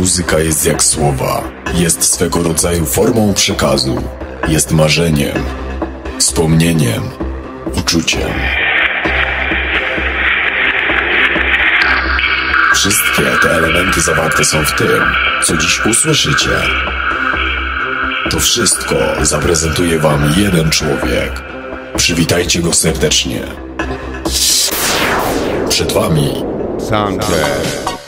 Muzyka jest jak słowa. Jest swego rodzaju formą przekazu. Jest marzeniem, wspomnieniem, uczuciem. Wszystkie te elementy zawarte są w tym, co dziś usłyszycie. To wszystko zaprezentuje wam jeden człowiek. Przywitajcie go serdecznie. Przed wami Soundtrack.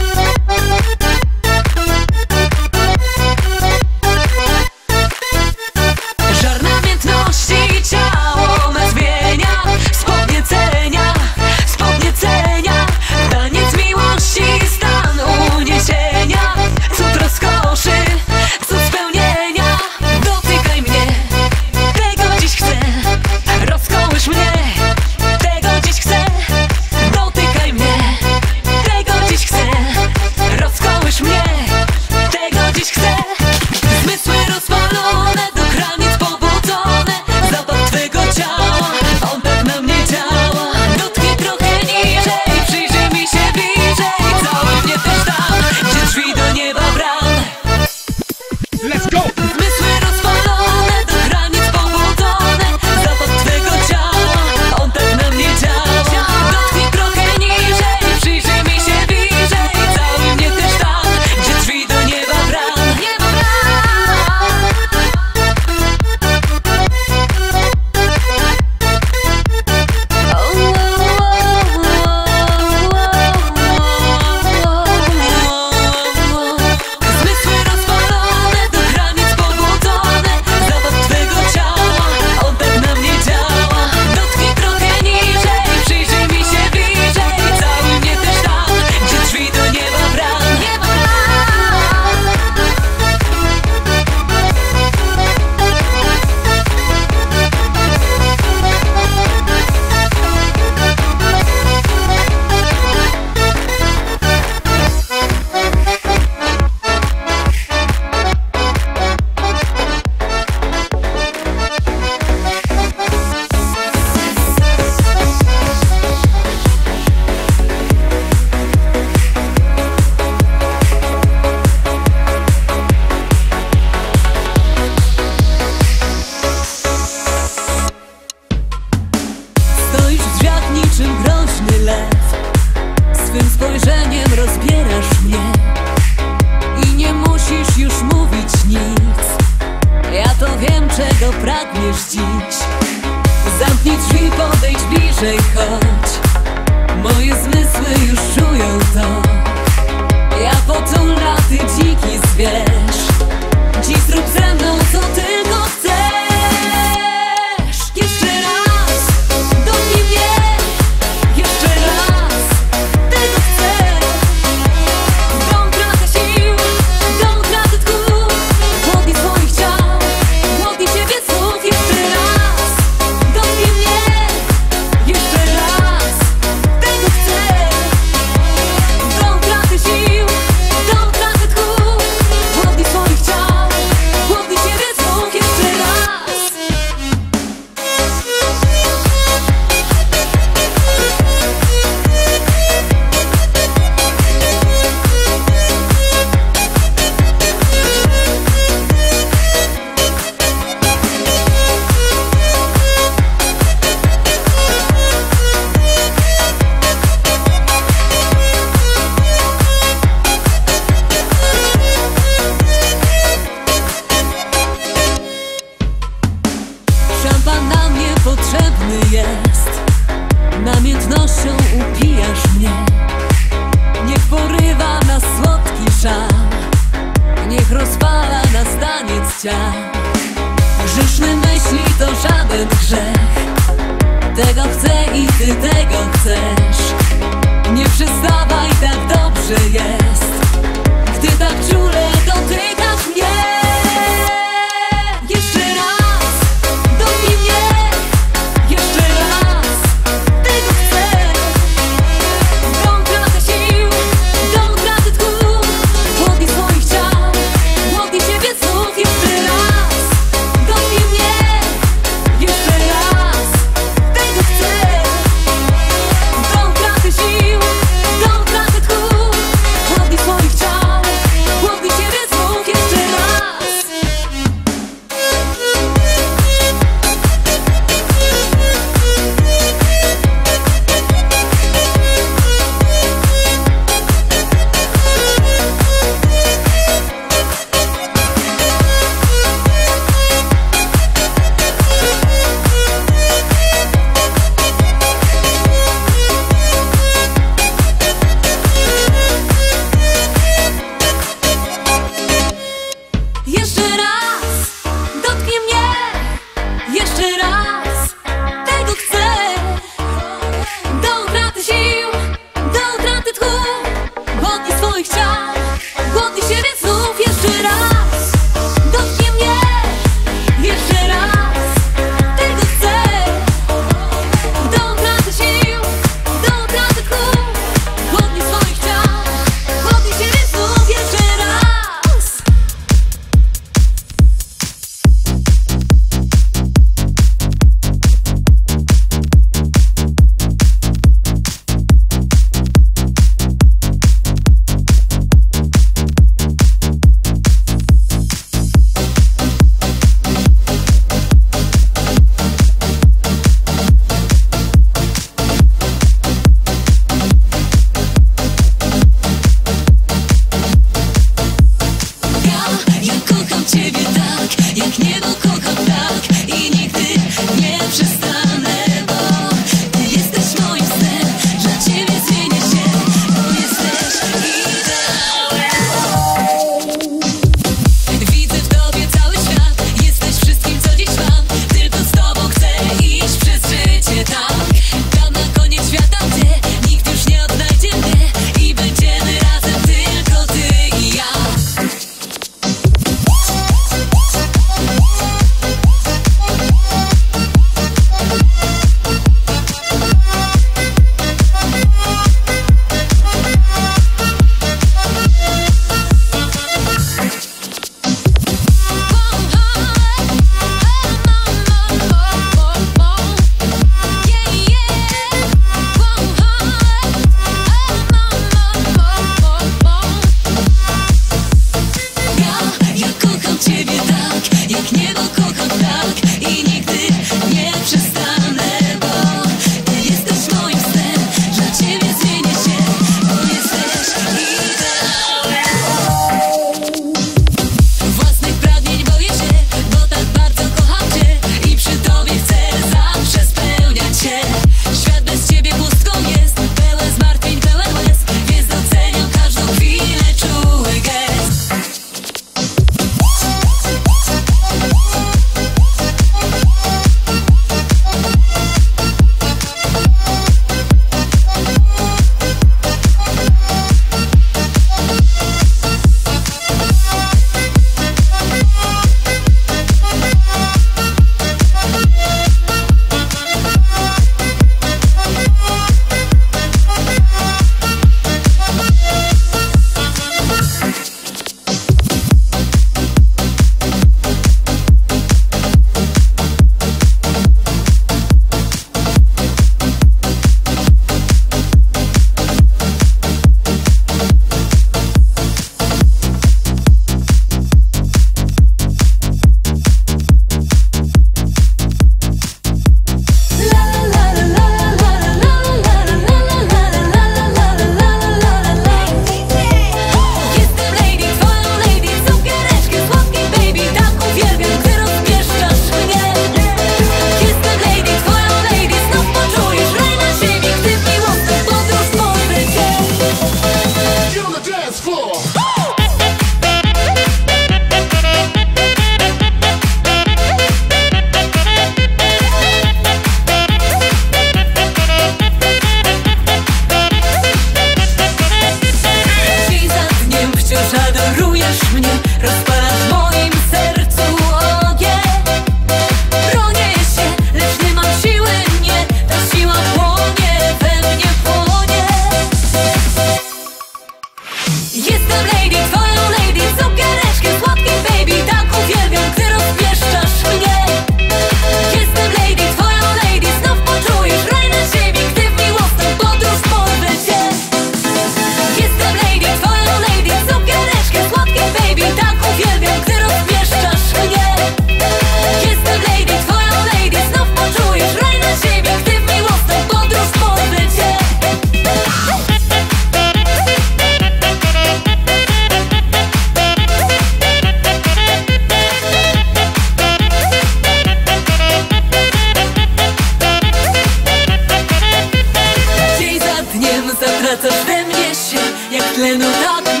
zatracasz we mnie się Jak tlenu tak